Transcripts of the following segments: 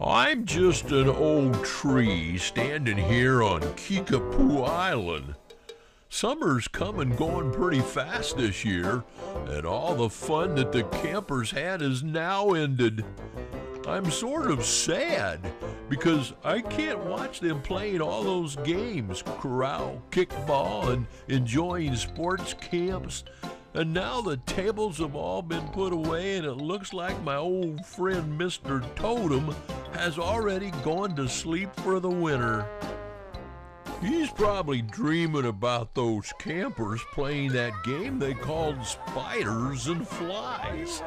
I'm just an old tree standing here on Kickapoo Island. Summer's come and going pretty fast this year, and all the fun that the campers had is now ended. I'm sort of sad because I can't watch them playing all those games corral, kickball, and enjoying sports camps. And now the tables have all been put away, and it looks like my old friend Mr. Totem has already gone to sleep for the winter. He's probably dreaming about those campers playing that game they called Spiders and Flies.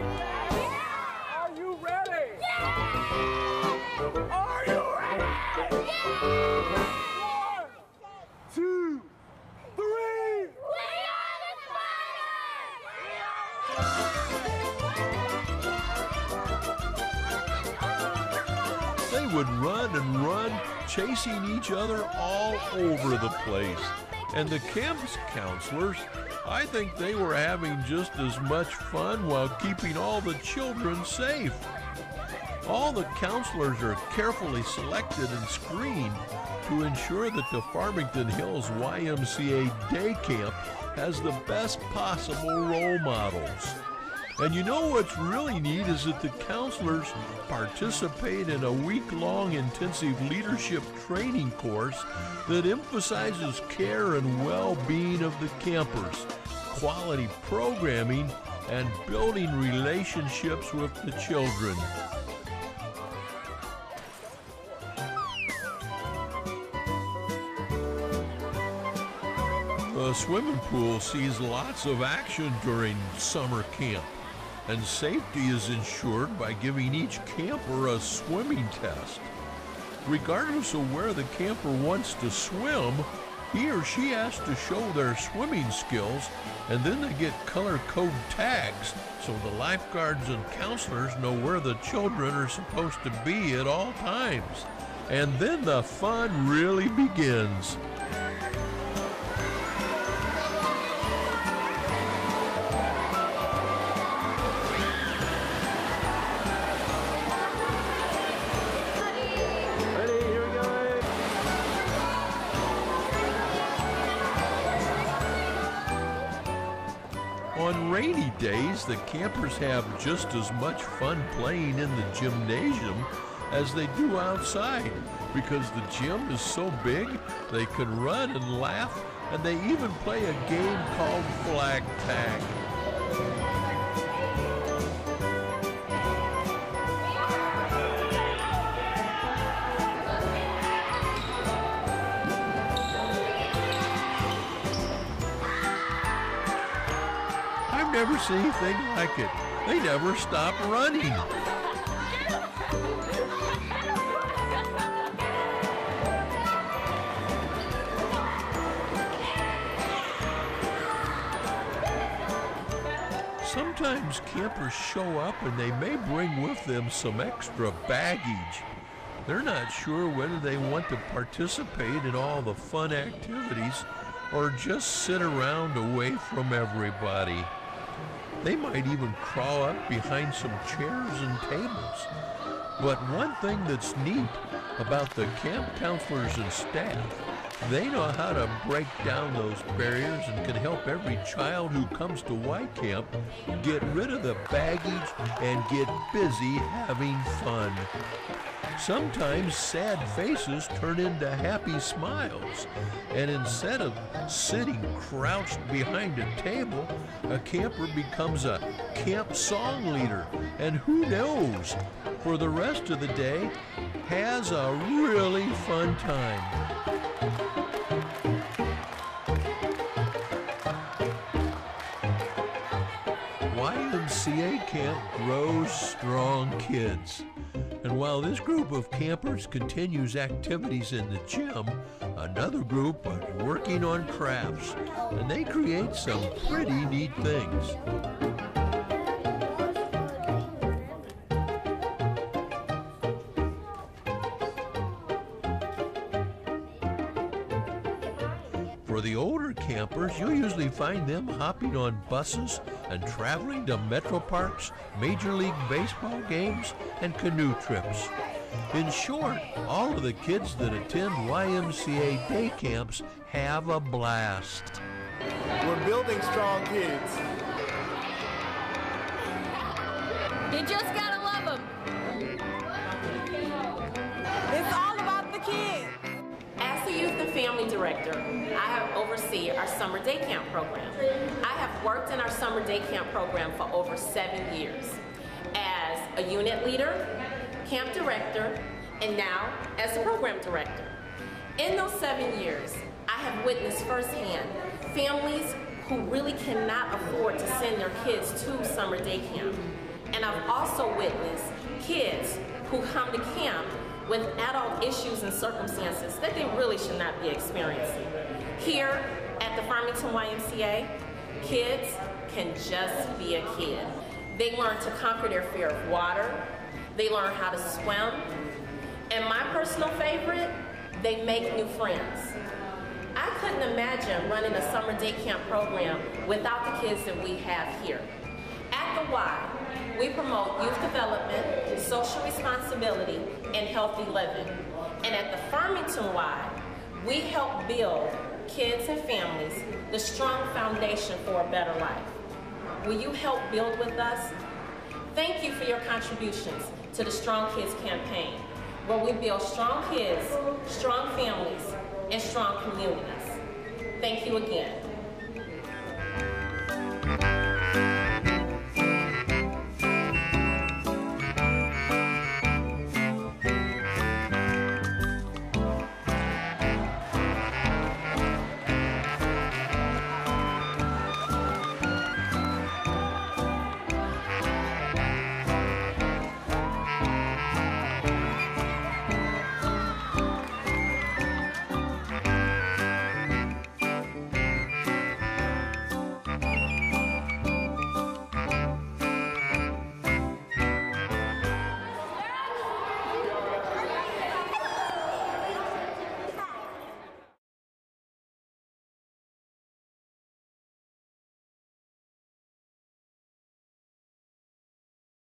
Are you ready? Are chasing each other all over the place. And the camp's counselors, I think they were having just as much fun while keeping all the children safe. All the counselors are carefully selected and screened to ensure that the Farmington Hills YMCA Day Camp has the best possible role models. And you know what's really neat is that the counselors participate in a week long intensive leadership training course that emphasizes care and well being of the campers, quality programming, and building relationships with the children. The swimming pool sees lots of action during summer camp, and safety is ensured by giving each camper a swimming test. Regardless of where the camper wants to swim, he or she has to show their swimming skills, and then they get color code tags so the lifeguards and counselors know where the children are supposed to be at all times. And then the fun really begins. Days, the campers have just as much fun playing in the gymnasium as they do outside because the gym is so big they can run and laugh and they even play a game called flag tag. Never seen anything like it. They never stop running. Sometimes campers show up and they may bring with them some extra baggage. They're not sure whether they want to participate in all the fun activities or just sit around away from everybody. They might even crawl up behind some chairs and tables. But one thing that's neat about the camp counselors and staff, they know how to break down those barriers and can help every child who comes to Y Camp get rid of the baggage and get busy having fun. Sometimes sad faces turn into happy smiles, and instead of sitting crouched behind a table, a camper becomes a camp song leader, and who knows, for the rest of the day, has a really fun time. YMCA Camp grows strong kids. And while this group of campers continues activities in the gym, another group is working on crafts, and they create some pretty neat things. For the older campers, you'll usually find them hopping on buses and traveling to metro parks, Major League Baseball games, and canoe trips. In short, all of the kids that attend YMCA day camps have a blast. We're building strong kids. You just gotta Director, I have overseen our summer day camp program. I have worked in our summer day camp program for over seven years as a unit leader, camp director, and now as a program director. In those seven years, I have witnessed firsthand families who really cannot afford to send their kids to summer day camp. And I've also witnessed kids who come to camp with adult issues and circumstances that they really should not be experiencing. Here at the Farmington YMCA, kids can just be a kid. They learn to conquer their fear of water, they learn how to swim, and my personal favorite, they make new friends. I couldn't imagine running a summer day camp program without the kids that we have here. At the Y, we promote youth development, social responsibility, and healthy living. And at the Farmington Y, we help build kids and families the strong foundation for a better life. Will you help build with us? Thank you for your contributions to the Strong Kids campaign, where we build strong kids, strong families, and strong communities. Thank you again.